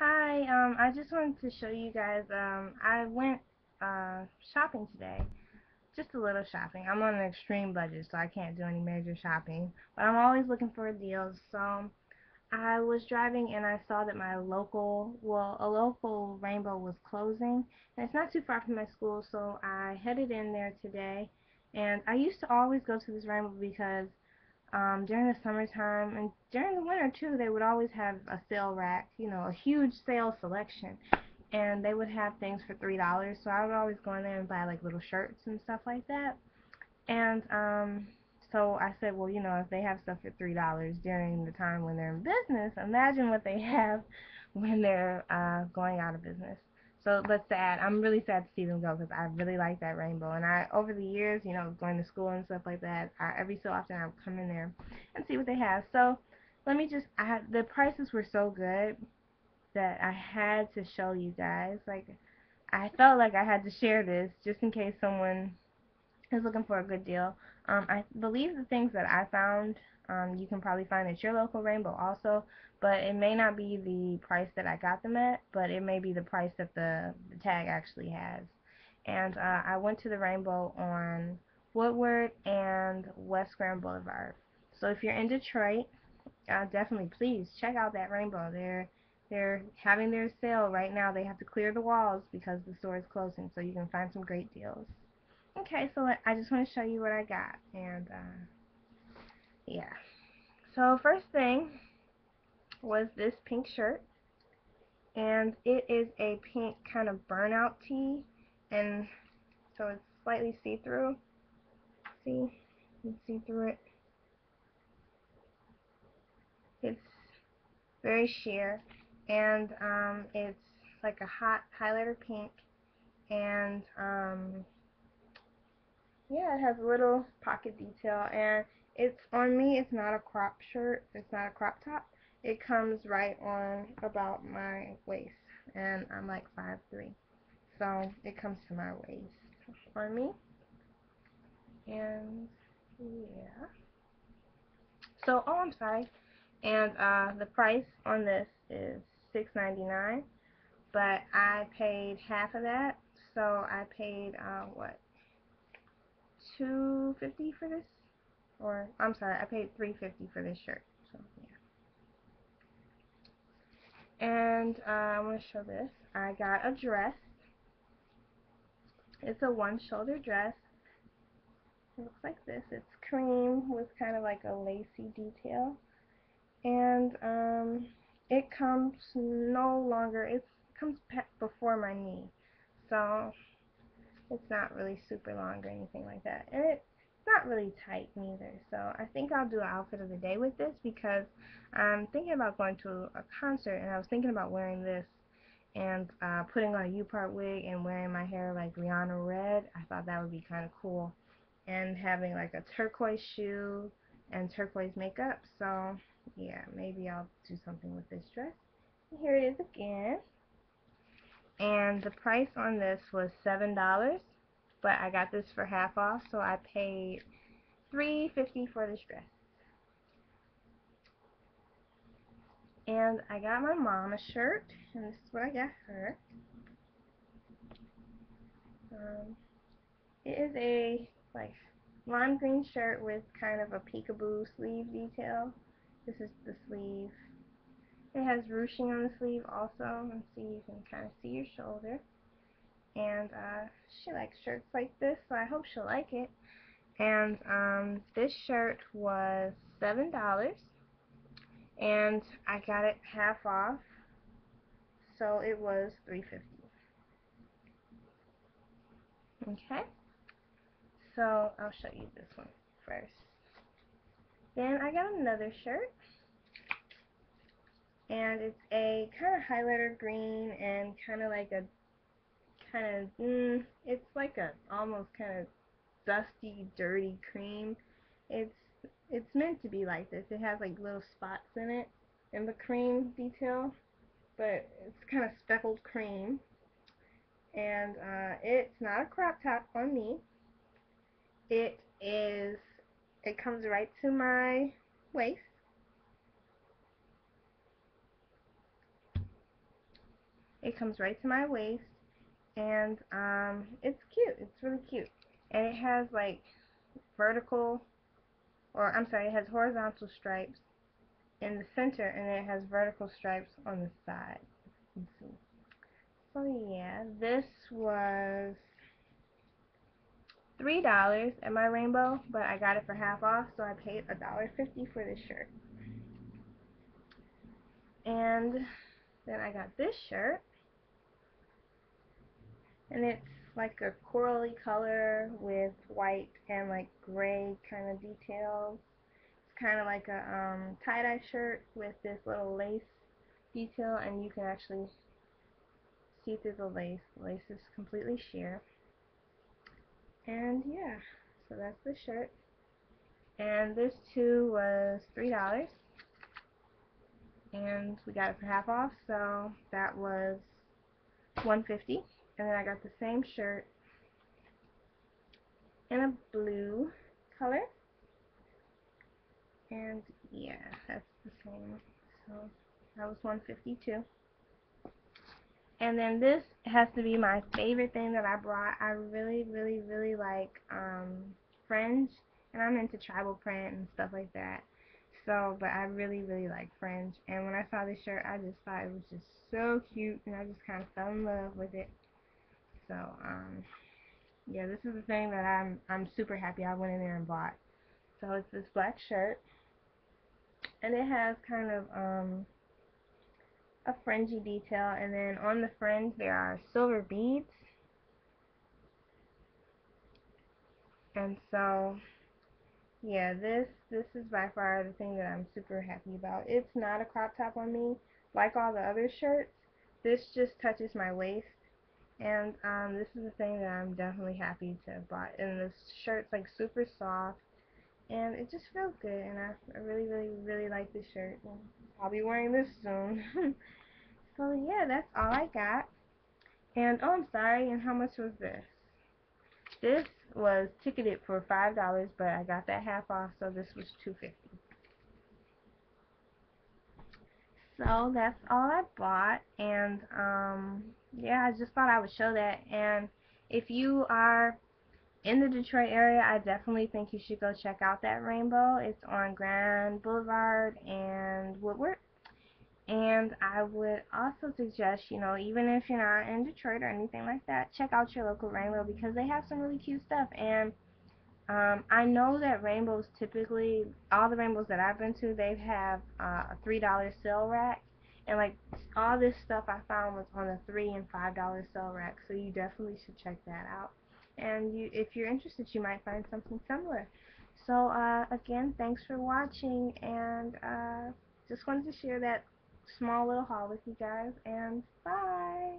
Hi, um, I just wanted to show you guys, um, I went, uh, shopping today. Just a little shopping. I'm on an extreme budget, so I can't do any major shopping. But I'm always looking for deals, so I was driving and I saw that my local, well, a local Rainbow was closing. And it's not too far from my school, so I headed in there today. And I used to always go to this Rainbow because um, during the summertime and during the winter too, they would always have a sale rack, you know, a huge sale selection. And they would have things for three dollars, so I would always go in there and buy like little shirts and stuff like that. And um, so I said, well, you know, if they have stuff for three dollars during the time when they're in business, imagine what they have when they're uh, going out of business. So that's sad. I'm really sad to see them go because I really like that rainbow. And I, over the years, you know, going to school and stuff like that, I, every so often I would come in there and see what they have. So let me just, I the prices were so good that I had to show you guys. Like, I felt like I had to share this just in case someone is looking for a good deal. Um, I believe the things that I found um, you can probably find at your local Rainbow also, but it may not be the price that I got them at, but it may be the price that the, the tag actually has. And uh, I went to the Rainbow on Woodward and West Grand Boulevard. So if you're in Detroit, uh, definitely please check out that Rainbow. They're they're having their sale right now. They have to clear the walls because the store is closing, so you can find some great deals. Okay, so I just want to show you what I got, and uh, yeah. So first thing was this pink shirt, and it is a pink kind of burnout tee, and so it's slightly see-through. See, you can see through it. It's very sheer, and um, it's like a hot highlighter pink, and um, yeah, it has a little pocket detail, and it's on me. It's not a crop shirt. It's not a crop top. It comes right on about my waist, and I'm like 5'3", so it comes to my waist on me, and yeah. So, oh, I'm sorry. And uh, the price on this is $6.99, but I paid half of that, so I paid uh, what two fifty for this, or I'm sorry, I paid three fifty for this shirt. So yeah. And uh, I want to show this. I got a dress. It's a one-shoulder dress. It looks like this. It's cream with kind of like a lacy detail, and um, it comes no longer. It comes before my knee, so it's not really super long or anything like that. And it's not really tight neither. So I think I'll do an outfit of the day with this because I'm thinking about going to a concert and I was thinking about wearing this and uh, putting on a U-part wig and wearing my hair like Rihanna Red. I thought that would be kind of cool. And having like a turquoise shoe and turquoise makeup. So yeah, maybe I'll do something with this dress. And here it is again and the price on this was seven dollars but I got this for half off so I paid three fifty for this dress. And I got my mom a shirt and this is what I got her. Um, it is a like lime green shirt with kind of a peekaboo sleeve detail. This is the sleeve. It has ruching on the sleeve also, and see you can kind of see your shoulder. And uh, she likes shirts like this, so I hope she'll like it. And um, this shirt was seven dollars, and I got it half off, so it was three fifty. Okay, so I'll show you this one first. Then I got another shirt and it's a kind of highlighter green and kind of like a kind of mm, it's like a almost kind of dusty dirty cream. It's it's meant to be like this. It has like little spots in it in the cream detail but it's kind of speckled cream. And uh, it's not a crop top on me. It is it comes right to my waist. It comes right to my waist, and um, it's cute. It's really cute, and it has like vertical, or I'm sorry, it has horizontal stripes in the center, and it has vertical stripes on the side. So yeah, this was three dollars at my rainbow, but I got it for half off, so I paid a dollar fifty for this shirt. And then I got this shirt, and it's like a corally color with white and like gray kind of details. It's kind of like a um, tie-dye shirt with this little lace detail, and you can actually see through the lace. The lace is completely sheer. And yeah, so that's the shirt. And this too was three dollars. And we got it for half off, so that was one fifty. And then I got the same shirt in a blue color. And yeah, that's the same. So that was 152. And then this has to be my favorite thing that I brought. I really, really, really like um, fringe, and I'm into tribal print and stuff like that. So, but I really, really like fringe. And when I saw this shirt, I just thought it was just so cute, and I just kind of fell in love with it. So, um, yeah, this is the thing that I'm I'm super happy I went in there and bought. So it's this black shirt, and it has kind of um a fringy detail. And then on the fringe there are silver beads. And so yeah this this is by far the thing that I'm super happy about. It's not a crop top on me. Like all the other shirts this just touches my waist and um, this is the thing that I'm definitely happy to have bought. And this shirt's like super soft. And it just feels good. And I, I really, really, really like this shirt. I'll be wearing this soon. so yeah, that's all I got. And oh, I'm sorry. And how much was this? This was ticketed for $5, but I got that half off, so this was 250 So that's all I bought, and um, yeah, I just thought I would show that. And if you are in the Detroit area, I definitely think you should go check out that rainbow. It's on Grand Boulevard and Woodward. And I would also suggest, you know, even if you're not in Detroit or anything like that, check out your local Rainbow because they have some really cute stuff. And um, I know that rainbows typically, all the rainbows that I've been to, they have uh, a $3 sale rack. And like all this stuff I found was on the 3 and $5 sale rack. So you definitely should check that out. And you, if you're interested, you might find something similar. So uh, again, thanks for watching and uh, just wanted to share that small little haul with you guys, and bye!